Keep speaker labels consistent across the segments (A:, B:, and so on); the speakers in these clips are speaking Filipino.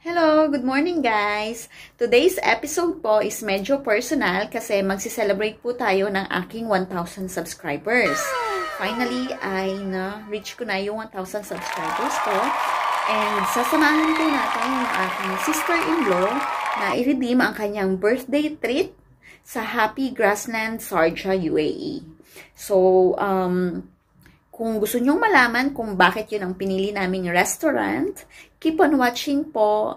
A: Hello! Good morning guys! Today's episode po is medyo personal kasi magsi-celebrate po tayo ng aking 1,000 subscribers. Finally, ay na-reach ko na yung 1,000 subscribers ko. And sasamahan po natin yung aking sister-in-law na i-redeem ang kanyang birthday treat sa Happy Grassland, Sharjah, UAE. So, um, kung gusto nyong malaman kung bakit yun ang pinili naming restaurant, keep on watching po.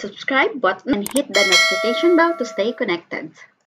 A: Subscribe button and hit the notification bell to stay connected.